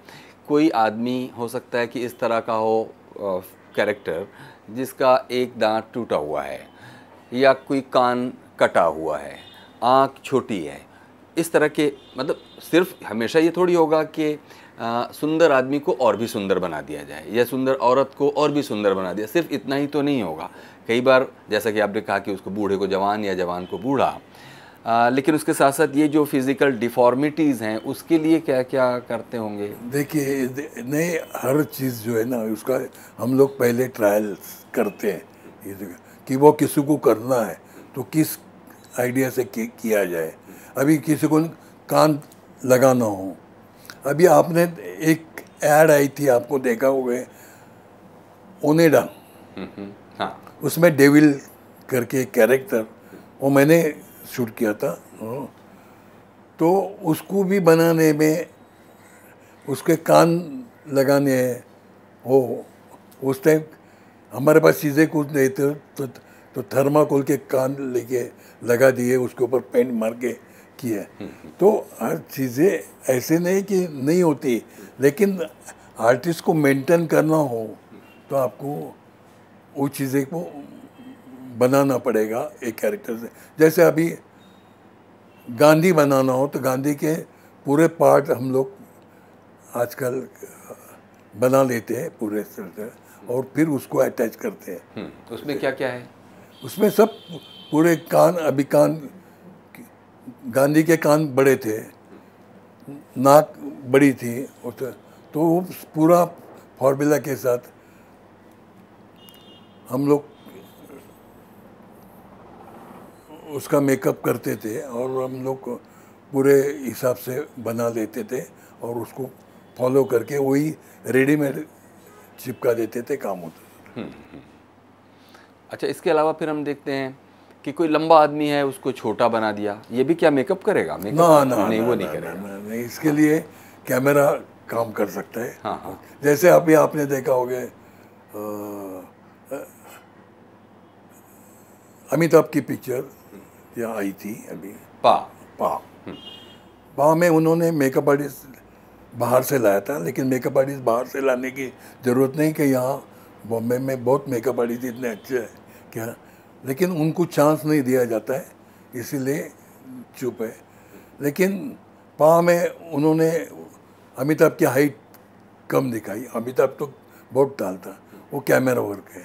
कोई आदमी हो सकता है कि इस तरह का हो कैरेक्टर जिसका एक दांत टूटा हुआ है या कोई कान कटा हुआ है, आँख छोटी है इस तरह के मतलब सिर्फ़ हमेशा ये थोड़ी होगा कि सुंदर आदमी को और भी सुंदर बना दिया जाए या सुंदर औरत को और भी सुंदर बना दिया सिर्फ़ इतना ही तो नहीं होगा। कई बार जैसा कि आपने कहा कि उसको बूढ़े को जवान या जवान को बूढ़ा आ, लेकिन उसके साथ साथ ये जो फ़िज़िकल डिफॉर्मिटीज़ हैं उसके लिए क्या क्या करते होंगे? देखिए दे- नहीं हर चीज़ जो है ना उसका हम लोग पहले ट्रायल्स करते हैं। कि वो किसी को करना है तो किस आइडिया से किया जाए? अभी किसी को कान लगाना हो। अभी आपने एक ऐड आई थी आपको देखा होगा ओनेडा। हाँ। उसमें डेविल करके एक कैरेक्टर वो मैंने शूट किया था। हाँ। तो उसको भी बनाने में उसके कान लगाने हैं हो उस टाइम हमारे पास चीज़ें कुछ नहीं थे तो तो थर्माकोल के कान लेके लगा दिए उसके ऊपर पेंट मार के। किए तो हर चीज़ें ऐसे नहीं कि नहीं होती लेकिन आर्टिस्ट को मेंटेन करना हो तो आपको वो चीज़ें को बनाना पड़ेगा एक कैरेक्टर से। जैसे अभी गांधी बनाना हो तो गांधी के पूरे पार्ट हम लोग आजकल बना लेते हैं पूरे और फिर उसको अटैच करते हैं। हम्म, उसमें क्या क्या है? उसमें सब पूरे कान अभी कान गांधी के कान बड़े थे, नाक बड़ी थी, उस- तो वो पूरा फॉर्मूला के साथ हम लोग उसका मेकअप करते थे और हम लोग पूरे हिसाब से बना लेते थे और उसको फॉलो करके वही रेडीमेड चिपका देते थे काम होता था। अच्छा इसके अलावा फिर हम देखते हैं कि कोई लंबा आदमी है उसको छोटा बना दिया ये भी क्या मेकअप करेगा? मेकअप ना ना नहीं ना, वो ना, नहीं ना, करेगा। ना, नहीं इसके लिए कैमरा काम कर सकता है। हाँ, हाँ। जैसे अभी आपने देखा होगा अमिताभ की पिक्चर या आई थी अभी। पा। पा। पा में उन्होंने मेकअप आर्टिस्ट बाहर से लाया था लेकिन मेकअप आर्टिस्ट बाहर से लाने की ज़रूरत नहीं कि यहाँ बॉम्बे में बहुत मेकअप आर्टिस्ट इतने अच्छे हैं क्या लेकिन उनको चांस नहीं दिया जाता है इसीलिए चुप है। लेकिन पा में उन्होंने अमिताभ की हाइट कम दिखाई। अमिताभ तो बहुत टाल था वो कैमरा वर्क है।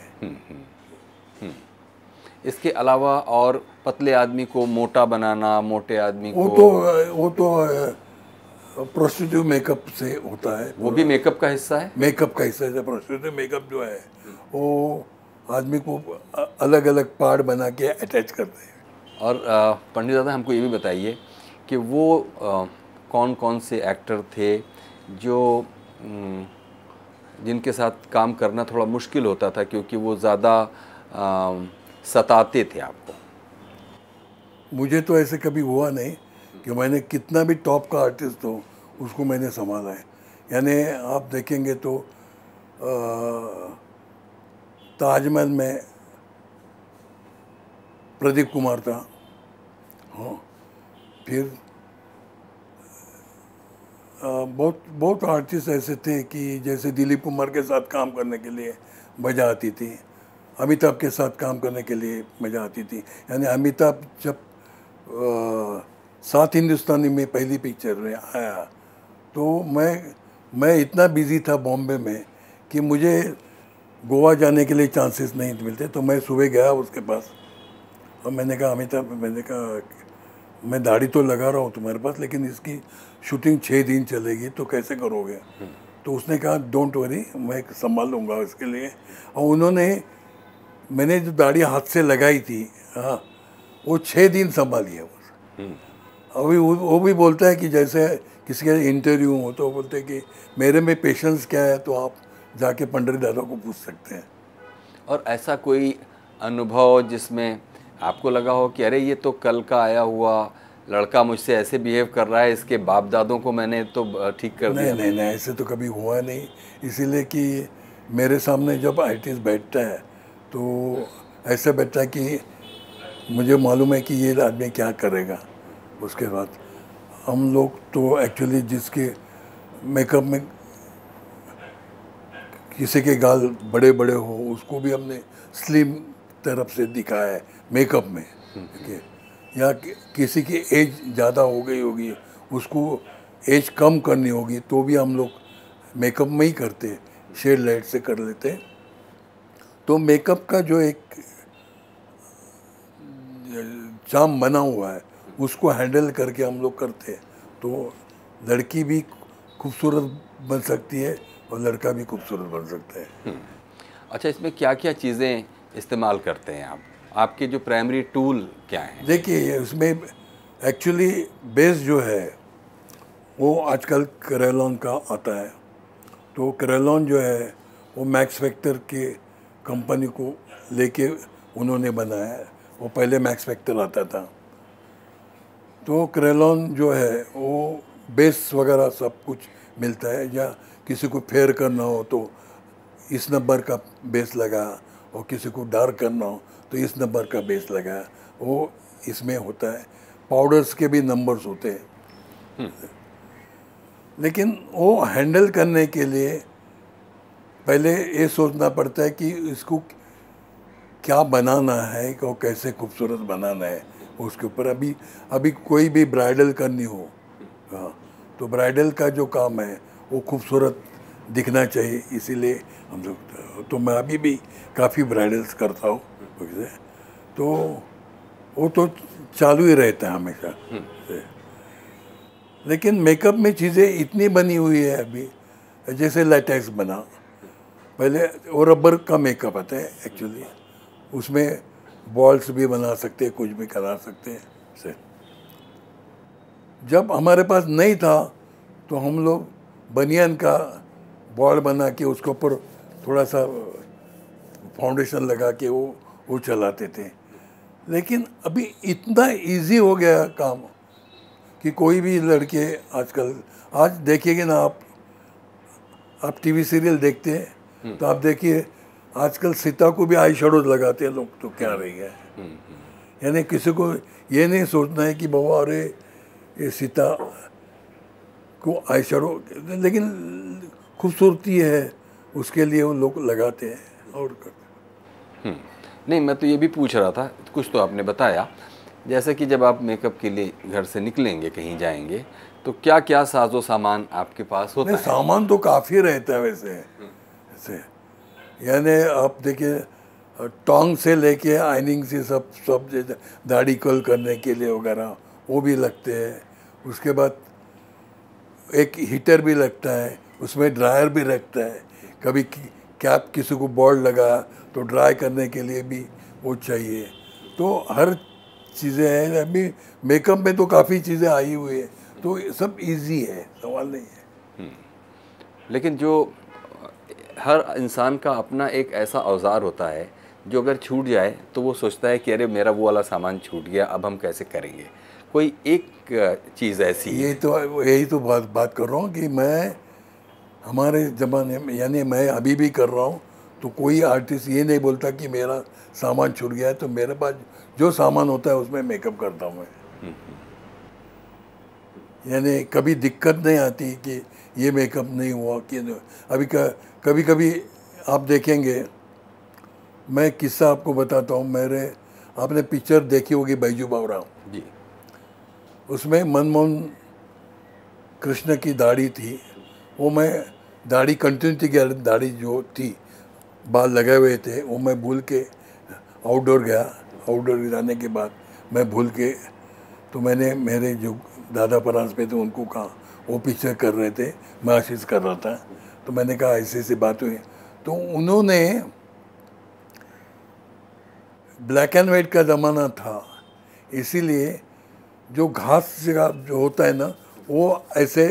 इसके अलावा और पतले आदमी को मोटा बनाना मोटे आदमी वो को तो वो तो प्रोस्टिट्यूट मेकअप से होता है। वो भी मेकअप का हिस्सा है? मेकअप का हिस्सा है प्रोस्टिट्यूट मेकअप जो है वो आदमी को अलग अलग पार्ट बना के अटैच करते हैं। और पंडित दादा हमको ये भी बताइए कि वो अ, कौन कौन से एक्टर थे जो जिनके साथ काम करना थोड़ा मुश्किल होता था क्योंकि वो ज़्यादा सताते थे आपको? मुझे तो ऐसे कभी हुआ नहीं कि मैंने कितना भी टॉप का आर्टिस्ट हो उसको मैंने संभाला है। यानी आप देखेंगे तो अ, ताजमहल में प्रदीप कुमार था। हाँ फिर अ, बहुत बहुत आर्टिस्ट ऐसे थे कि जैसे दिलीप कुमार के साथ काम करने के लिए मज़ा आती थी। अमिताभ के साथ काम करने के लिए मज़ा आती थी। यानी अमिताभ जब सात हिंदुस्तानी में पहली पिक्चर में आया तो मैं मैं इतना बिज़ी था बॉम्बे में कि मुझे गोवा जाने के लिए चांसेस नहीं मिलते तो मैं सुबह गया उसके पास। और मैंने कहा अमिताभ मैंने कहा मैं दाढ़ी तो लगा रहा हूँ तुम्हारे पास लेकिन इसकी शूटिंग छः दिन चलेगी तो कैसे करोगे? तो उसने कहा डोंट वरी मैं संभाल लूँगा इसके लिए। और उन्होंने मैंने जो दाढ़ी हाथ से लगाई थी हाँ वो छः दिन संभाली है बस। अभी वो वो भी बोलता है कि जैसे किसी का इंटरव्यू हो तो वो बोलते हैं कि मेरे में पेशेंस क्या है? तो आप जाके पंडित दादा को पूछ सकते हैं। और ऐसा कोई अनुभव जिसमें आपको लगा हो कि अरे ये तो कल का आया हुआ लड़का मुझसे ऐसे बिहेव कर रहा है इसके बाप दादों को मैंने तो ठीक कर नहीं दिया। नहीं नहीं ऐसे तो कभी हुआ नहीं। इसीलिए कि मेरे सामने जब आर्टिस्ट बैठता है तो ऐसे बैठता है कि मुझे मालूम है कि ये आदमी क्या करेगा। उसके बाद हम लोग तो एक्चुअली जिसके मेकअप में किसी के गाल बड़े बड़े हो, उसको भी हमने स्लिम तरफ़ से दिखाया है मेकअप में है या किसी की एज ज़्यादा हो गई होगी, उसको एज कम करनी होगी तो भी हम लोग मेकअप में ही करते शेड लाइट से कर लेते हैं। तो मेकअप का जो एक जाम बना हुआ है, उसको हैंडल करके हम लोग करते हैं। तो लड़की भी खूबसूरत बन सकती है और लड़का भी खूबसूरत बन सकता है। अच्छा इसमें क्या क्या चीज़ें इस्तेमाल करते हैं आप? आपके जो प्राइमरी टूल क्या हैं? देखिए उसमें एक्चुअली बेस जो है वो आजकल करेलॉन का आता है। तो करेलॉन जो है वो मैक्स फैक्टर के कंपनी को लेके उन्होंने बनाया है। वो पहले मैक्स फैक्टर आता था। तो करेलॉन जो है वो बेस वगैरह सब कुछ मिलता है या किसी को फेयर करना हो तो इस नंबर का बेस लगा, और किसी को डार्क करना हो तो इस नंबर का बेस लगा। वो इसमें होता है। पाउडर्स के भी नंबर्स होते हैं। लेकिन वो हैंडल करने के लिए पहले ये सोचना पड़ता है कि इसको क्या बनाना है, और कैसे खूबसूरत बनाना है उसके ऊपर। अभी अभी कोई भी ब्राइडल करनी हो हाँ तो ब्राइडल का जो काम है वो खूबसूरत दिखना चाहिए इसीलिए हम लोग तो मैं अभी भी काफ़ी ब्राइडल्स करता हूँ तो वो तो चालू ही रहता है हमेशा। से। लेकिन मेकअप में चीज़ें इतनी बनी हुई है अभी जैसे लेटेक्स बना। पहले वो रबर का मेकअप आता है एक्चुअली उसमें बॉल्स भी बना सकते हैं कुछ भी करा सकते हैं जब हमारे पास नहीं था तो हम लोग बनियान का बॉल बना के उसके ऊपर थोड़ा सा फाउंडेशन लगा के वो वो चलाते थे। लेकिन अभी इतना इजी हो गया काम कि कोई भी लड़के आजकल आज देखिएगा ना आप आप टीवी सीरियल देखते हैं तो आप देखिए आजकल सीता को भी आई शेडोज लगाते हैं लोग तो क्या रही है? यानी किसी को ये नहीं सोचना है कि बाबा अरे ये सीता को आई लेकिन खूबसूरती है उसके लिए वो लोग लगाते हैं और करते हैं। नहीं मैं तो ये भी पूछ रहा था कुछ तो आपने बताया। जैसे कि जब आप मेकअप के लिए घर से निकलेंगे कहीं जाएँगे तो क्या क्या साजो सामान आपके पास होता है? सामान तो काफ़ी रहता है वैसे। ऐसे यानी आप देखिए टोंग से लेके आइनिंग से सब सब दाढ़ी कल करने के लिए वगैरह वो भी लगते हैं। उसके बाद एक हीटर भी लगता है, उसमें ड्रायर भी रखता है। कभी कि- कैप किसी को बॉल्ड लगा तो ड्राई करने के लिए भी वो चाहिए। तो हर चीज़ें हैं, अभी मेकअप में तो काफ़ी चीज़ें आई हुई है। तो सब इजी है, सवाल नहीं है। लेकिन जो हर इंसान का अपना एक ऐसा औज़ार होता है, जो अगर छूट जाए तो वो सोचता है कि अरे मेरा वो वाला सामान छूट गया, अब हम कैसे करेंगे? कोई एक चीज़ ऐसी ये तो यही तो बात बात कर रहा हूँ कि मैं, हमारे ज़माने में, यानी मैं अभी भी कर रहा हूँ तो कोई आर्टिस्ट ये नहीं बोलता कि मेरा सामान छूट गया है तो मेरे पास जो सामान होता है उसमें मेकअप करता हूँ मैं। यानी कभी दिक्कत नहीं आती कि ये मेकअप नहीं हुआ कि अभी कभी कभी आप देखेंगे, मैं किस्सा आपको बताता हूँ, मेरे, आपने पिक्चर देखी होगी, बैजू बावरा। जी उसमें मनमोहन कृष्ण की दाढ़ी थी। वो मैं दाढ़ी कंटिन्यू की दाढ़ी जो थी, बाल लगे हुए थे, वो मैं भूल के आउटडोर गया। आउटडोर जाने के बाद मैं भूल के तो मैंने मेरे जो दादा परास पे थे, उनको कहा, वो पिक्चर कर रहे थे, मैं आशीष कर रहा था। तो मैंने कहा, ऐसे, ऐसी बात हुई। तो उन्होंने ब्लैक एंड वाइट का ज़माना था। इसीलिए जो घास जो होता है ना वो ऐसे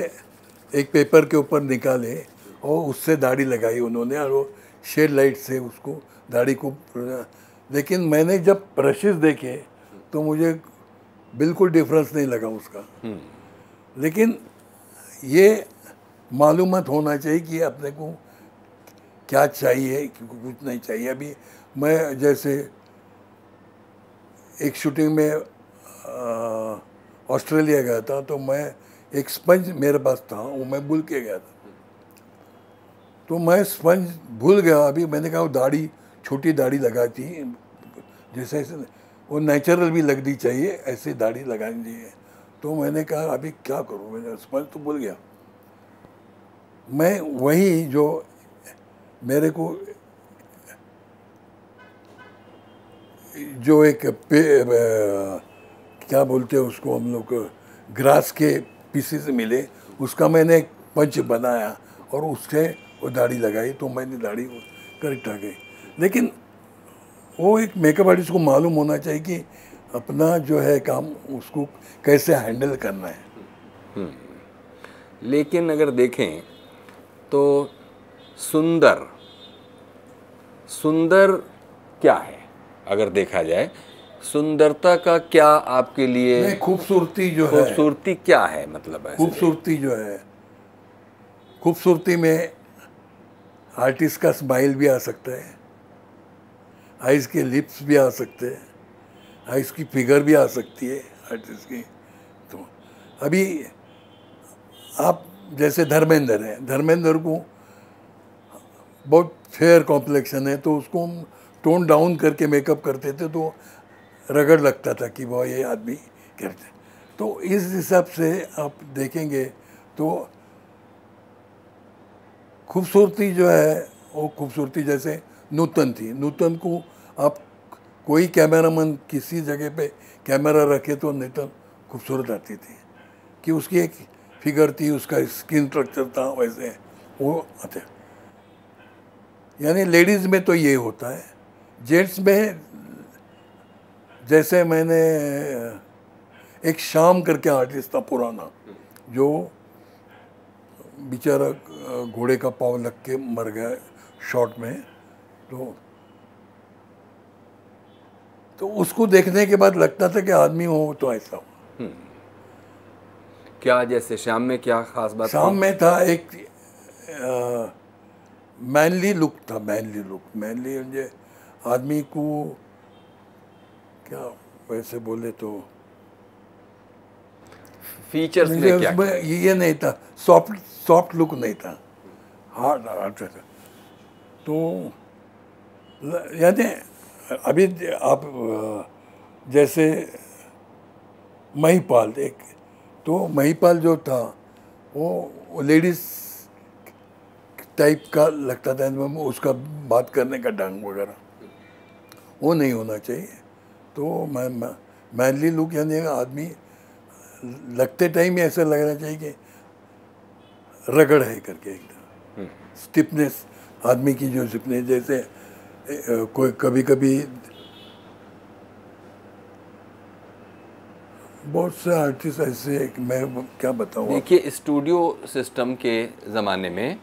एक पेपर के ऊपर निकाले और उससे दाढ़ी लगाई उन्होंने और वो शेड लाइट से उसको दाढ़ी को लेकिन मैंने जब ब्रशेस देखे तो मुझे बिल्कुल डिफरेंस नहीं लगा उसका। लेकिन ये मालूमात होना चाहिए कि अपने को क्या चाहिए कुछ नहीं चाहिए। अभी मैं जैसे एक शूटिंग में अ, ऑस्ट्रेलिया गया था तो मैं एक स्पंज मेरे पास था, वो मैं भूल के गया था। तो मैं स्पंज भूल गया, अभी मैंने कहा वो दाढ़ी, छोटी दाढ़ी लगाई थी जैसे ऐसे वो नेचुरल भी लगनी चाहिए, ऐसे दाढ़ी लगानी चाहिए। तो मैंने कहा, अभी क्या करूँ? मैंने स्पंज तो भूल गया। मैं वही जो मेरे को जो एक पे क्या बोलते हैं उसको हम लोग? ग्रास के पीसेस मिले, उसका मैंने एक पंच बनाया और उससे वो दाढ़ी लगाई तो मैंने दाढ़ी करेक्ट आ गई। लेकिन वो एक मेकअप आर्टिस्ट को मालूम होना चाहिए कि अपना जो है काम उसको कैसे हैंडल करना है। लेकिन अगर देखें तो सुंदर सुंदर क्या है? अगर देखा जाए सुंदरता का क्या आपके लिए खूबसूरती जो है। खूबसूरती क्या है मतलब खूबसूरती जो है खूबसूरती में आर्टिस्ट का स्माइल भी आ सकता है आइज़ के लिप्स भी आ सकते हैं आइज़ की फिगर भी आ सकती है आर्टिस्ट की। तो अभी आप जैसे धर्मेंद्र हैं धर्मेंद्र को बहुत फेयर कॉम्प्लेक्शन है तो उसको हम टोन डाउन करके मेकअप करते थे तो रगड़ लगता था कि वह ये आदमी करते तो इस हिसाब से आप देखेंगे तो खूबसूरती जो है, वो खूबसूरती जैसे नूतन थी। नूतन को आप कोई कैमरामैन किसी जगह पे कैमरा रखे तो नूतन खूबसूरत आती थी। कि उसकी एक फिगर थी, उसका स्किन स्ट्रक्चर था, वैसे वो आते। यानी लेडीज़ में तो ये होता है। जेंट्स में जैसे मैंने एक शाम करके आर्टिस्ट था पुराना जो बेचारा घोड़े का पाव लग के मर गया शॉट में तो तो उसको देखने के बाद लगता था कि आदमी हो तो ऐसा हो। क्या जैसे शाम में क्या खास बात शाम में था एक मैनली लुक था मैनली लुक मैनली म्हणजे आदमी को क्या वैसे बोले तो? फीचर्स में क्या उसमें ये नहीं था सॉफ्ट सॉफ्ट लुक नहीं था। हार्ड हार्ड था तो यानी अभी आप जैसे महीपाल एक तो महीपाल जो था वो लेडीज़ टाइप का लगता था उसका बात करने का ढंग वगैरह। वो नहीं होना चाहिए। तो मैं मैनली लुक यानी आदमी लगते टाइम ही ऐसा लगना चाहिए कि रगड़ है करके एकदम। स्टिफनेस आदमी की जो स्टिफनेस जैसे कोई कभी कभी बहुत से आर्टिस्ट ऐसे हैं मैं क्या बताऊँ देखिए स्टूडियो सिस्टम के ज़माने में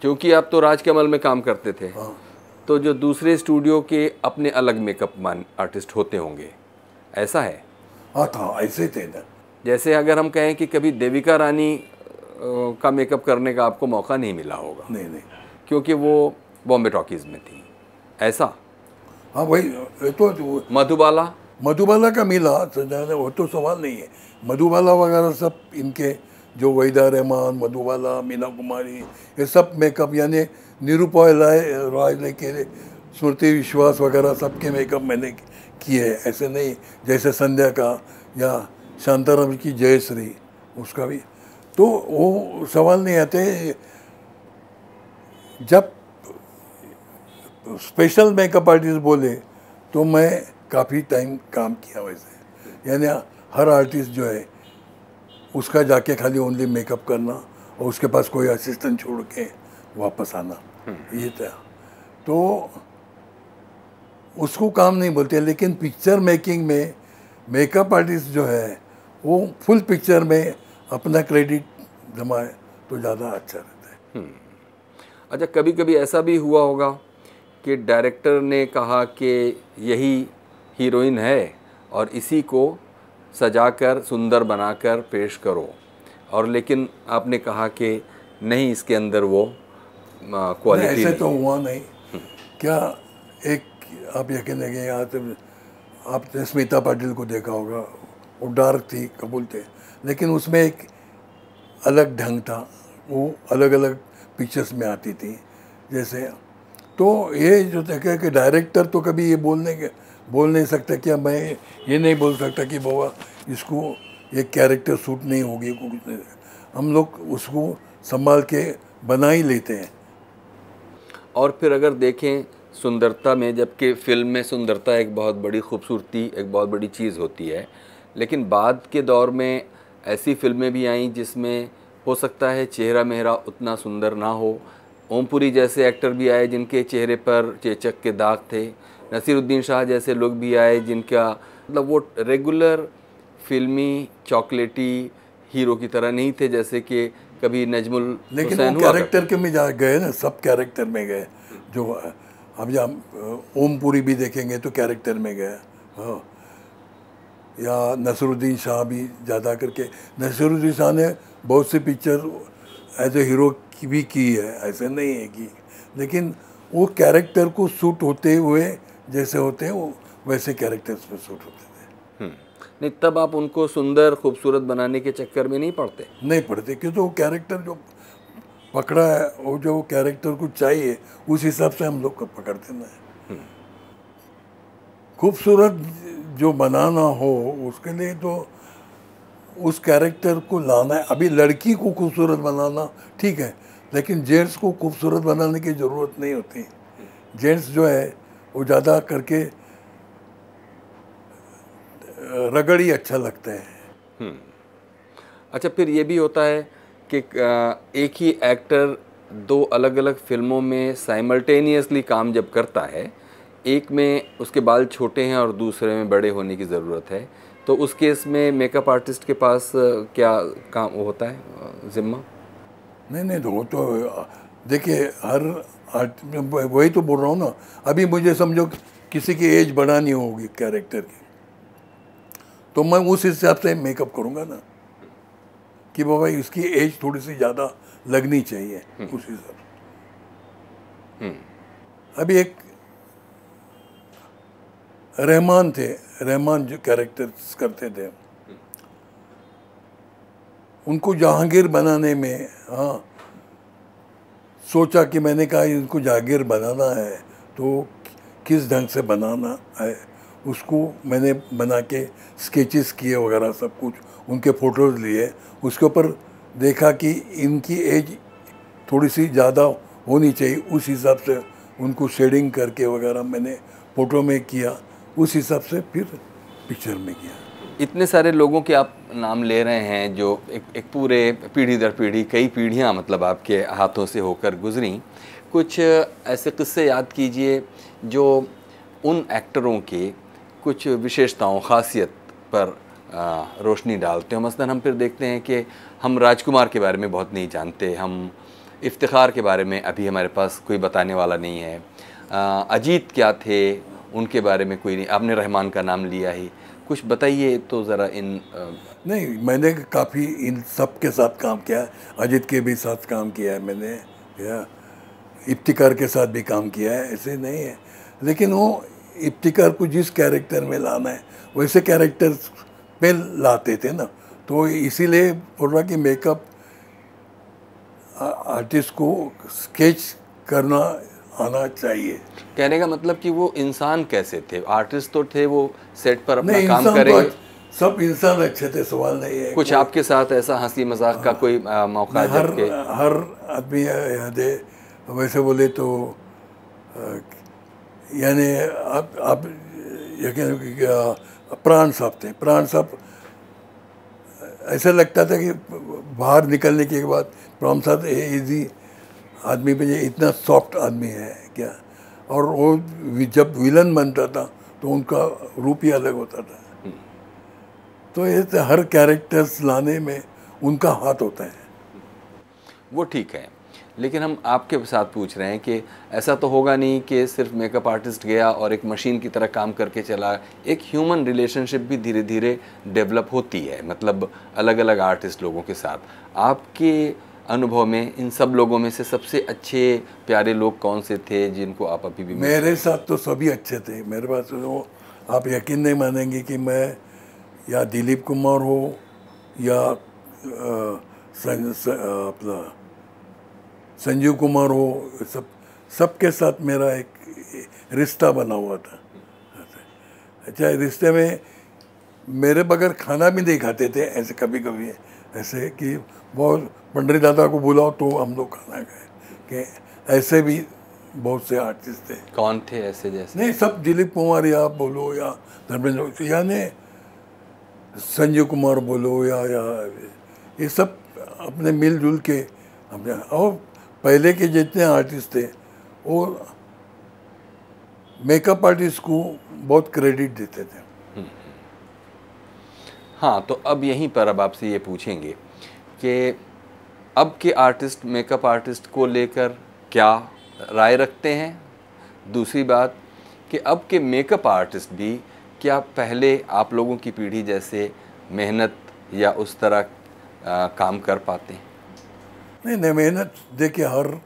क्योंकि आप तो राज राजकमल में काम करते थे तो जो दूसरे स्टूडियो के अपने अलग मेकअप मान आर्टिस्ट होते होंगे ऐसा है? हाँ था ऐसे थे ना। जैसे अगर हम कहें कि कभी देविका रानी का मेकअप करने का आपको मौका नहीं मिला होगा। नहीं नहीं। क्योंकि वो बॉम्बे टॉकीज़ में थी। ऐसा? हाँ भाई तो मधुबाला? मधुबाला का मिला वो तो सवाल नहीं है। मधुबाला वगैरह सब इनके जो वहीदा रहमान, मधुबाला, मीना कुमारी, ये सब मेकअप यानी निरूपॉय राय, रॉय के स्मृति विश्वास वगैरह सबके मेकअप मैंने किए हैं। ऐसे नहीं, जैसे संध्या का या शांताराम की जयश्री, उसका भी। तो वो सवाल नहीं आते। जब स्पेशल मेकअप आर्टिस्ट बोले तो मैं काफ़ी टाइम काम किया वैसे। यानी हर आर्टिस्ट जो है उसका जाके खाली ओनली मेकअप करना और उसके पास कोई असिस्टेंट छोड़ के वापस आना। ये था। तो उसको काम नहीं बोलते लेकिन पिक्चर मेकिंग में मेकअप आर्टिस्ट जो है वो फुल पिक्चर में अपना क्रेडिट जमाए तो ज़्यादा अच्छा रहता है। अच्छा कभी कभी ऐसा भी हुआ होगा कि डायरेक्टर ने कहा कि यही हीरोइन है और इसी को सजाकर सुंदर बनाकर पेश करो। और लेकिन आपने कहा कि नहीं इसके अंदर वो क्वालिटी ऐसे तो हुआ नहीं। क्या एक आप यकीन नहीं यहाँ तो आपने स्मिता पाटिल को देखा होगा वो डार्क थी कबूल थे। लेकिन उसमें एक अलग ढंग था वो अलग अलग पिक्चर्स में आती थी जैसे। तो ये जो देखा कि डायरेक्टर तो कभी ये बोलने के बोल नहीं सकता कि मैं ये नहीं बोल सकता कि बाबा इसको ये कैरेक्टर सूट नहीं होगी हम लोग उसको संभाल के बना ही लेते हैं। और फिर अगर देखें सुंदरता में, जबकि फ़िल्म में सुंदरता एक बहुत बड़ी खूबसूरती, एक बहुत बड़ी चीज़ होती है, लेकिन बाद के दौर में ऐसी फ़िल्में भी आईं जिसमें हो सकता है चेहरा मेहरा उतना सुंदर ना हो। ओमपुरी जैसे एक्टर भी आए जिनके चेहरे पर चेचक के दाग थे। नसीरुद्दीन शाह जैसे लोग भी आए जिनका मतलब वो रेगुलर फिल्मी चॉकलेटी हीरो की तरह नहीं थे जैसे कि कभी नजमुल लेकिन कैरेक्टर के में जा गए ना सब कैरेक्टर में गए। जो अब जब ओमपुरी भी देखेंगे तो कैरेक्टर में गए। हाँ। या नसरुद्दीन शाह भी ज़्यादा करके। नसरुद्दीन शाह ने बहुत सी पिक्चर एज ए हीरो की भी की है ऐसे नहीं है कि। लेकिन वो कैरेक्टर को सूट होते हुए जैसे होते हैं वो वैसे कैरेक्टर्स पे सूट होते थे। हम्म। नहीं तब आप उनको सुंदर खूबसूरत बनाने के चक्कर में नहीं पड़ते? नहीं पड़ते क्योंकि वो कैरेक्टर जो पकड़ा है वो जो कैरेक्टर को चाहिए उस हिसाब से हम लोग को पकड़ते ना खूबसूरत जो बनाना हो उसके लिए तो उस कैरेक्टर को लाना है। अभी लड़की को खूबसूरत बनाना ठीक है लेकिन जेंट्स को खूबसूरत बनाने की ज़रूरत नहीं होती। जेंट्स जो है वो ज़्यादा करके रगड़ ही अच्छा लगता है। अच्छा फिर ये भी होता है कि एक ही एक्टर दो अलग अलग फ़िल्मों में साइमल्टेनियसली काम जब करता है एक में उसके बाल छोटे हैं और दूसरे में बड़े होने की ज़रूरत है तो उस केस में मेकअप आर्टिस्ट के पास क्या काम होता है जिम्मा? नहीं नहीं तो वो तो देखिए हर वही तो बोल रहा हूँ ना अभी मुझे समझो किसी की एज बढ़ानी होगी कैरेक्टर की। तो मैं उस हिसाब से मेकअप करूँगा ना कि बाबा इसकी एज थोड़ी सी ज़्यादा लगनी चाहिए उस हिसाब से। अभी एक रहमान थे रहमान जो कैरेक्टर्स करते थे। उनको जहांगीर बनाने में हाँ सोचा कि मैंने कहा, इनको जागीर बनाना है तो किस ढंग से बनाना है? उसको मैंने बना के स्केचेस किए वगैरह सब कुछ, उनके फ़ोटोज़ लिए। उसके ऊपर देखा कि इनकी एज थोड़ी सी ज़्यादा होनी चाहिए, उस हिसाब से उनको शेडिंग करके वगैरह मैंने फ़ोटो में किया, उस हिसाब से फिर पिक्चर में किया। इतने सारे लोगों के आप नाम ले रहे हैं जो एक एक पूरे पीढ़ी दर पीढ़ी कई पीढ़ियाँ मतलब आपके हाथों से होकर गुजरी। कुछ ऐसे किस्से याद कीजिए जो उन एक्टरों के कुछ विशेषताओं खासियत पर रोशनी डालते हैं। मसलन हम फिर देखते हैं कि हम राजकुमार के बारे में बहुत नहीं जानते हम इफ्तार के बारे में अभी हमारे पास कोई बताने वाला नहीं है। आ, अजीत क्या थे उनके बारे में कोई नहीं। आपने रहमान का नाम लिया ही। कुछ बताइए तो ज़रा इन आ, नहीं मैंने काफ़ी इन सब के साथ काम किया है। अजित के भी साथ काम किया है मैंने या इफ्तिकार के साथ भी काम किया है ऐसे नहीं है। लेकिन वो इफ्तिकार को जिस कैरेक्टर में लाना है वैसे कैरेक्टर पे लाते थे ना। तो इसीलिए बोल रहा कि मेकअप आर्टिस्ट को स्केच करना आना चाहिए। कहने का मतलब कि वो इंसान कैसे थे? आर्टिस्ट तो थे वो सेट पर अपना काम करे। सब इंसान अच्छे थे सवाल नहीं है। कुछ आपके साथ ऐसा हँसी मज़ाक का कोई आ, मौका हर हर आदमी याद है वैसे बोले तो यानी आप आप यकीन कि, प्राण साहब थे। प्राण साहब ऐसा लगता था कि बाहर निकलने के बाद प्राण साहब इजी आदमी पे इतना सॉफ्ट आदमी है क्या? और वो जब विलन बनता था तो उनका रूप ही अलग होता था। तो ये तो हर कैरेक्टर्स लाने में उनका हाथ होता है। वो ठीक है। लेकिन हम आपके साथ पूछ रहे हैं कि ऐसा तो होगा नहीं कि सिर्फ़ मेकअप आर्टिस्ट गया और एक मशीन की तरह काम करके चला एक ह्यूमन रिलेशनशिप भी धीरे धीरे डेवलप होती है मतलब अलग अलग आर्टिस्ट लोगों के साथ। आपके अनुभव में, इन सब लोगों में से सबसे अच्छे, प्यारे लोग कौन से थे जिनको आप अभी भी मेरे साथ तो सभी अच्छे थे। मेरे पास तो आप यकीन नहीं मानेंगे कि मैं या दिलीप कुमार हो, या अपना संजीव कुमार हो, सब, सबके साथ मेरा एक रिश्ता बना हुआ था। अच्छा रिश्ते में मेरे बगैर खाना भी नहीं खाते थे, ऐसे कभी कभी ऐसे कि बहुत पंडरी दादा को बुलाओ तो हम लोग खाना गए कि ऐसे भी बहुत से आर्टिस्ट थे। कौन थे ऐसे जैसे? नहीं सब दिलीप कुमार या बोलो या धर्मेंद्र यानी संजीव कुमार बोलो या या ये सब अपने मिलजुल के हमने और पहले के जितने आर्टिस्ट थे वो मेकअप आर्टिस्ट को बहुत क्रेडिट देते थे। हाँ तो अब यहीं पर अब आपसे ये पूछेंगे कि अब के आर्टिस्ट मेकअप आर्टिस्ट को लेकर क्या राय रखते हैं? दूसरी बात कि अब के मेकअप आर्टिस्ट भी क्या पहले आप लोगों की पीढ़ी जैसे मेहनत या उस तरह आ, काम कर पाते हैं? नहीं नहीं मेहनत देखिए हर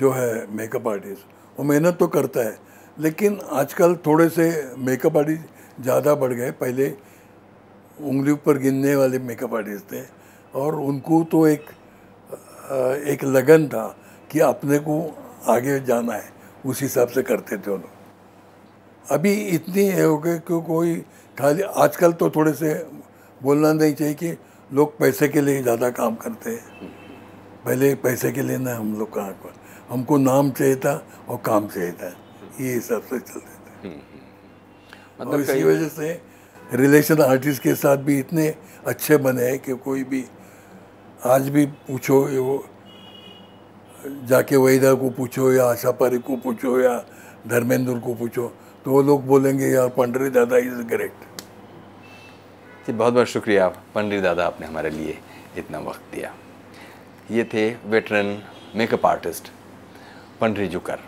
जो है मेकअप आर्टिस्ट वो मेहनत तो करता है लेकिन आजकल थोड़े से मेकअप आर्टिस्ट ज़्यादा बढ़ गए पहले उंगली पर गिनने वाले मेकअप आर्टिस्ट थे और उनको तो एक एक लगन था कि अपने को आगे जाना है उस हिसाब से करते थे उन्होंने। अभी इतनी है हो गए कि कोई खाली आजकल तो थोड़े से बोलना नहीं चाहिए कि लोग पैसे के लिए ज़्यादा काम करते हैं। पहले पैसे के लिए ना हम लोग कहाँ पर हमको नाम चाहिए था और काम चाहिए था ये हिसाब से चलते थे। और मतलब इसी वजह से रिलेशन आर्टिस्ट के साथ भी इतने अच्छे बने हैं कि कोई भी आज भी पूछो, वो जाके वहीदा को पूछो या आशा पारिक को पूछो या धर्मेंद्र को पूछो तो वो लोग बोलेंगे, यार पंडरी दादा इज़ ग्रेट जी, बहुत बहुत शुक्रिया। पंडित दादा, आपने हमारे लिए इतना वक्त दिया। ये थे veteran makeup artist Pandhari Juker.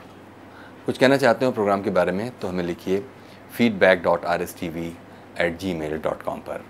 कुछ कहना चाहते हो प्रोग्राम के बारे में तो हमें लिखिए feedback dot R S T V at Gmail dot com पर।